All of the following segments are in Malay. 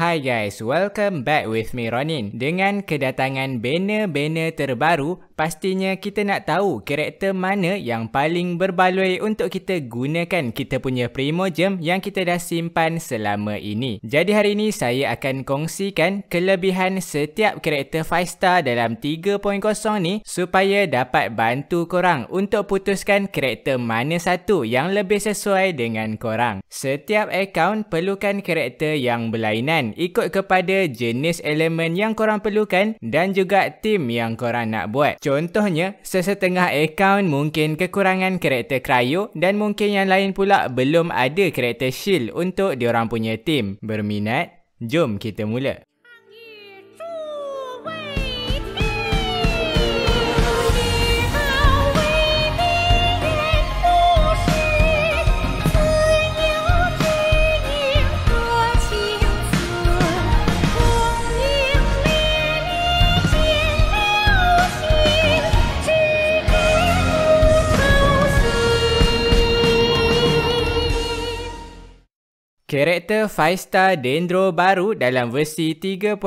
Hi guys, welcome back with me Ronin. Dengan kedatangan banner-banner terbaru, pastinya kita nak tahu karakter mana yang paling berbaloi untuk kita gunakan kita punya Primo Gem yang kita dah simpan selama ini. Jadi hari ini saya akan kongsikan kelebihan setiap karakter 5 star dalam 3.0 ni supaya dapat bantu korang untuk putuskan karakter mana satu yang lebih sesuai dengan korang. Setiap account perlukan karakter yang berlainan ikut kepada jenis elemen yang korang perlukan dan juga tim yang korang nak buat. Contohnya, sesetengah account mungkin kekurangan karakter cryo dan mungkin yang lain pula belum ada karakter shield untuk diorang punya tim. Berminat? Jom kita mula. Karakter 5 star Dendro baru dalam versi 3.0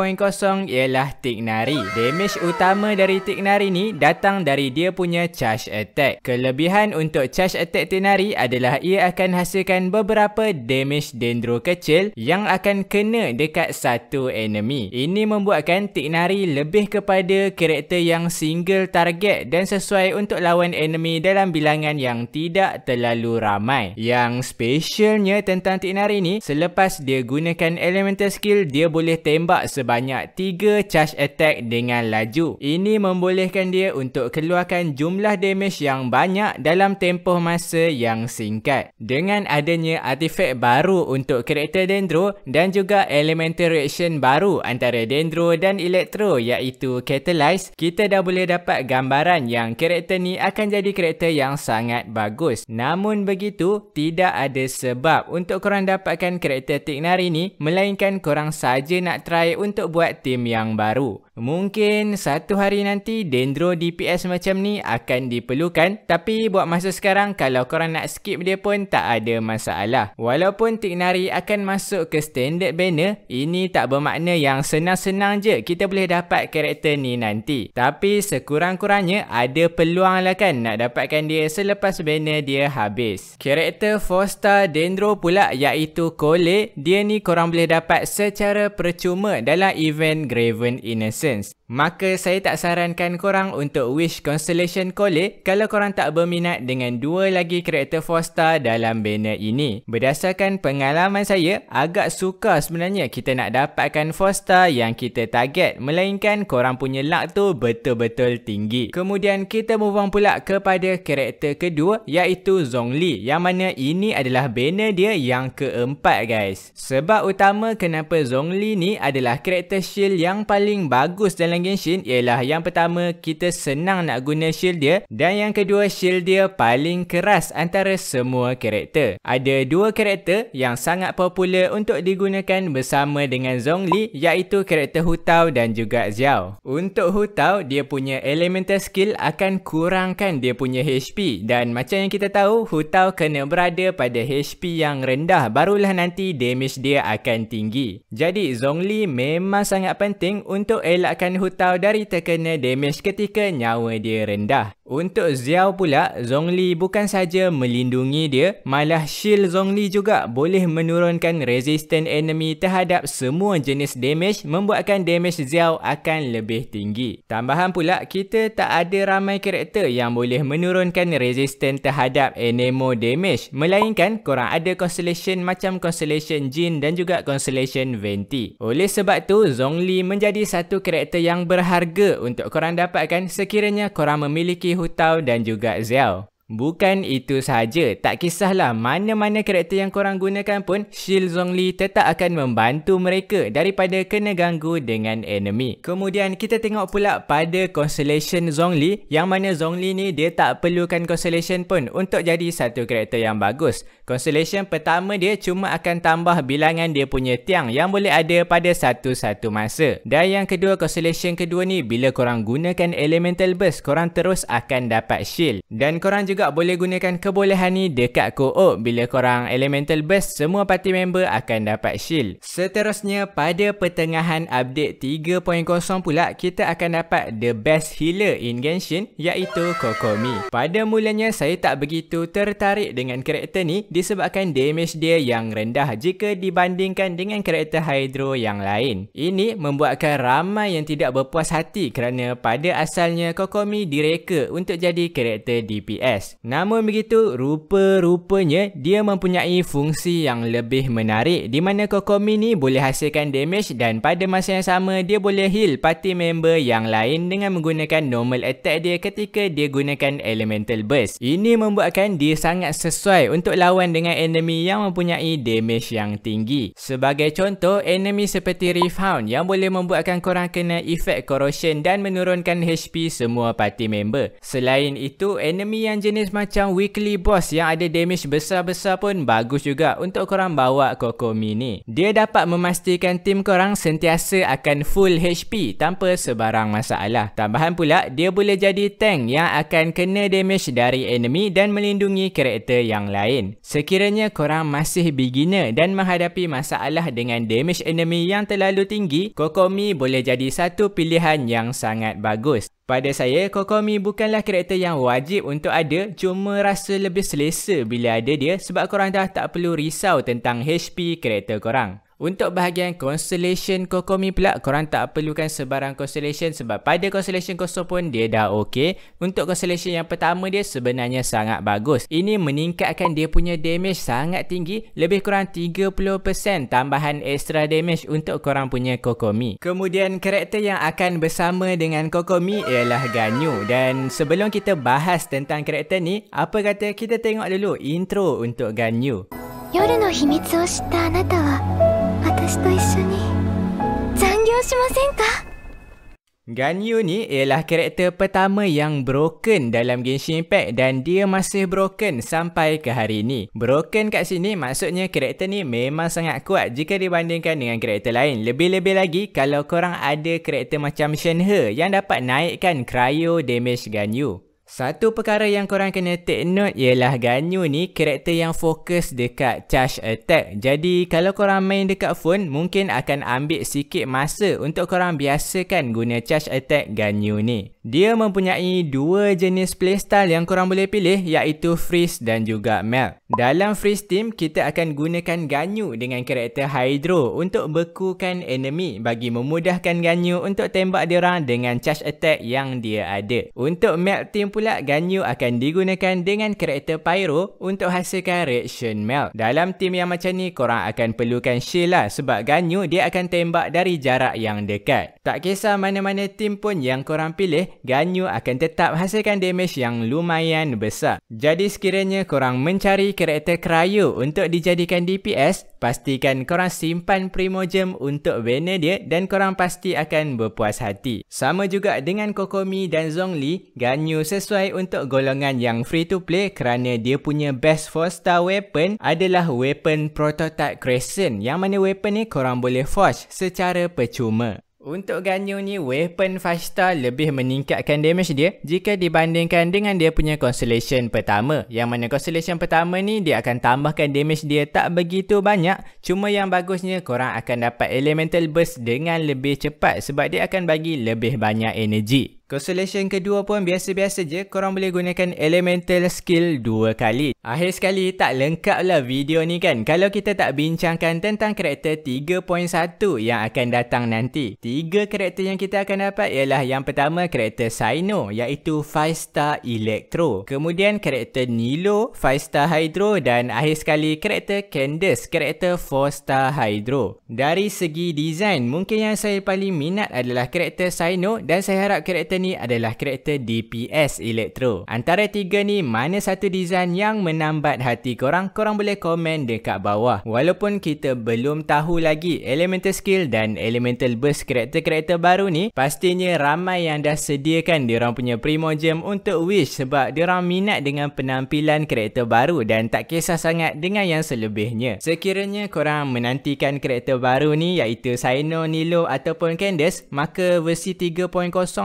ialah Tignari. Damage utama dari Tignari ni datang dari dia punya charge attack. Kelebihan untuk charge attack Tignari adalah ia akan hasilkan beberapa damage Dendro kecil yang akan kena dekat satu enemy. Ini membuatkan Tignari lebih kepada karakter yang single target dan sesuai untuk lawan enemy dalam bilangan yang tidak terlalu ramai. Yang specialnya tentang Tignari ni selepas dia gunakan elemental skill dia boleh tembak sebanyak 3 charge attack dengan laju. Ini membolehkan dia untuk keluarkan jumlah damage yang banyak dalam tempoh masa yang singkat. Dengan adanya artifact baru untuk karakter Dendro dan juga elemental reaction baru antara Dendro dan Electro iaitu Catalyze, kita dah boleh dapat gambaran yang karakter ni akan jadi karakter yang sangat bagus. Namun begitu, tidak ada sebab untuk korang dapatkan menggunakan karakter Tignari ni melainkan korang saja nak try untuk buat tim yang baru. Mungkin satu hari nanti Dendro DPS macam ni akan diperlukan tapi buat masa sekarang kalau korang nak skip dia pun tak ada masalah. Walaupun Tignari akan masuk ke standard banner, ini tak bermakna yang senang-senang je kita boleh dapat karakter ni nanti. Tapi sekurang-kurangnya ada peluang lah kan nak dapatkan dia selepas banner dia habis. Karakter 4 star Dendro pula iaitu Cole, dia ni korang boleh dapat secara percuma dalam event Graven Innocence since Maka saya tak sarankan korang untuk wish Constellation College kalau korang tak berminat dengan dua lagi karakter 4 star dalam banner ini. Berdasarkan pengalaman saya, agak suka sebenarnya kita nak dapatkan 4 star yang kita target melainkan korang punya luck tu betul-betul tinggi. Kemudian kita move on pula kepada karakter kedua iaitu Zhongli yang mana ini adalah banner dia yang keempat guys. Sebab utama kenapa Zhongli ni adalah karakter shield yang paling bagus dalam Genshin ialah yang pertama kita senang nak guna shield dia dan yang kedua shield dia paling keras antara semua karakter. Ada dua karakter yang sangat popular untuk digunakan bersama dengan Zhongli iaitu karakter Hu Tao dan juga Xiao. Untuk Hu Tao, dia punya elemental skill akan kurangkan dia punya HP dan macam yang kita tahu Hu Tao kena berada pada HP yang rendah barulah nanti damage dia akan tinggi. Jadi Zhongli memang sangat penting untuk elakkan hutau dari terkena damage ketika nyawa dia rendah. Untuk Xiao pula, Zhongli bukan saja melindungi dia, malah shield Zhongli juga boleh menurunkan resistant enemy terhadap semua jenis damage membuatkan damage Xiao akan lebih tinggi. Tambahan pula, kita tak ada ramai karakter yang boleh menurunkan resistant terhadap enemo damage melainkan korang ada constellation macam constellation Jin dan juga constellation Venti. Oleh sebab tu, Zhongli menjadi satu karakter yang berharga untuk korang dapatkan sekiranya korang memiliki Hu Tao dan juga Xiao. Bukan itu sahaja, tak kisahlah mana-mana karakter yang korang gunakan pun, Shield Zhongli tetap akan membantu mereka daripada kena ganggu dengan enemy. Kemudian kita tengok pula pada Constellation Zhongli, yang mana Zhongli ni dia tak perlukan Constellation pun untuk jadi satu karakter yang bagus. Constellation pertama dia cuma akan tambah bilangan dia punya tiang yang boleh ada pada satu-satu masa. Dan yang kedua, Constellation kedua ni bila korang gunakan Elemental Burst, korang terus akan dapat shield. Dan korang juga boleh gunakan kebolehan ni dekat co-op. Bila korang Elemental Burst, semua party member akan dapat shield. Seterusnya, pada pertengahan update 3.0 pula, kita akan dapat the best healer in Genshin iaitu Kokomi. Pada mulanya, saya tak begitu tertarik dengan karakter ni disebabkan damage dia yang rendah jika dibandingkan dengan karakter Hydro yang lain. Ini membuatkan ramai yang tidak berpuas hati kerana pada asalnya Kokomi direka untuk jadi karakter DPS. Namun begitu, rupa-rupanya dia mempunyai fungsi yang lebih menarik di mana Kokomi ni boleh hasilkan damage dan pada masa yang sama dia boleh heal party member yang lain dengan menggunakan normal attack dia ketika dia gunakan elemental burst. Ini membuatkan dia sangat sesuai untuk lawan dengan enemy yang mempunyai damage yang tinggi. Sebagai contoh, enemy seperti Rifthound yang boleh membuatkan korang kena efek corrosion dan menurunkan HP semua party member. Selain itu, enemy yang jenis macam weekly boss yang ada damage besar-besar pun bagus juga untuk korang bawa Kokomi ni. Dia dapat memastikan tim korang sentiasa akan full HP tanpa sebarang masalah. Tambahan pula, dia boleh jadi tank yang akan kena damage dari enemy dan melindungi karakter yang lain. Sekiranya korang masih beginner dan menghadapi masalah dengan damage enemy yang terlalu tinggi, Kokomi boleh jadi satu pilihan yang sangat bagus. Pada saya, Kokomi bukanlah karakter yang wajib untuk ada, cuma rasa lebih selesa bila ada dia sebab korang dah tak perlu risau tentang HP karakter korang. Untuk bahagian Constellation Kokomi pula, korang tak perlukan sebarang Constellation sebab pada Constellation kosong pun dia dah okey. Untuk Constellation yang pertama dia sebenarnya sangat bagus. Ini meningkatkan dia punya damage sangat tinggi, lebih kurang 30% tambahan extra damage untuk korang punya Kokomi. Kemudian karakter yang akan bersama dengan Kokomi ialah Ganyu. Dan sebelum kita bahas tentang karakter ni, apa kata kita tengok dulu intro untuk Ganyu. 夜の秘密を知ったあなたは 私と一緒に残業しませんか Ganyu ni ialah karakter pertama yang broken dalam Genshin Impact dan dia masih broken sampai ke hari ni. Broken kat sini maksudnya karakter ni memang sangat kuat jika dibandingkan dengan karakter lain. Lebih-lebih lagi kalau korang ada karakter macam Shenhe yang dapat naikkan cryo damage Ganyu. Satu perkara yang korang kena take note ialah Ganyu ni karakter yang fokus dekat charge attack. Jadi kalau korang main dekat phone mungkin akan ambil sikit masa untuk korang biasakan guna charge attack Ganyu ni. Dia mempunyai dua jenis playstyle yang korang boleh pilih iaitu Freeze dan juga Melt. Dalam Freeze team, kita akan gunakan Ganyu dengan karakter Hydro untuk bekukan enemy bagi memudahkan Ganyu untuk tembak diorang dengan charge attack yang dia ada. Untuk Melt team pula, Ganyu akan digunakan dengan karakter Pyro untuk hasilkan reaction Melt. Dalam team yang macam ni, korang akan perlukan shield lah sebab Ganyu dia akan tembak dari jarak yang dekat. Tak kisah mana-mana team pun yang korang pilih, Ganyu akan tetap hasilkan damage yang lumayan besar. Jadi sekiranya korang mencari karakter Cryo untuk dijadikan DPS, pastikan korang simpan Primogem untuk banner dia dan korang pasti akan berpuas hati. Sama juga dengan Kokomi dan Zhongli, Ganyu sesuai untuk golongan yang free to play kerana dia punya best 4 star weapon adalah weapon prototype Crescent yang mana weapon ni korang boleh forge secara percuma. Untuk Ganyu ni, weapon 5 star lebih meningkatkan damage dia jika dibandingkan dengan dia punya Constellation pertama. Yang mana Constellation pertama ni, dia akan tambahkan damage dia tak begitu banyak. Cuma yang bagusnya, korang akan dapat Elemental Burst dengan lebih cepat sebab dia akan bagi lebih banyak energi. Constellation kedua pun biasa-biasa je, korang boleh gunakan elemental skill dua kali. Akhir sekali, tak lengkap lah video ni kan kalau kita tak bincangkan tentang karakter 3.1 yang akan datang nanti. Tiga karakter yang kita akan dapat ialah yang pertama karakter Sino iaitu 5 star Electro. Kemudian karakter Nilo 5 star Hydro dan akhir sekali karakter Candace karakter 4 star Hydro. Dari segi design, mungkin yang saya paling minat adalah karakter Sino dan saya harap karakter ni adalah karakter DPS Electro. Antara tiga ni, mana satu design yang menambat hati korang, korang boleh komen dekat bawah. Walaupun kita belum tahu lagi elemental skill dan elemental burst karakter-karakter baru ni, pastinya ramai yang dah sediakan diorang punya Primogem untuk Wish sebab diorang minat dengan penampilan karakter baru dan tak kisah sangat dengan yang selebihnya. Sekiranya korang menantikan karakter baru ni iaitu Saino, Nilo ataupun Candace, maka versi 3.0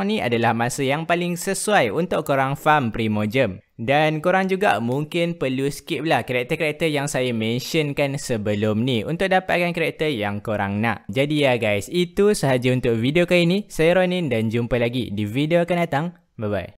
ni adalah masa yang paling sesuai untuk korang farm Primogem. Dan korang juga mungkin perlu skip lah karakter-karakter yang saya mentionkan sebelum ni untuk dapatkan karakter yang korang nak. Jadi ya guys, itu sahaja untuk video kali ini. Saya Ronin dan jumpa lagi di video akan datang. Bye-bye.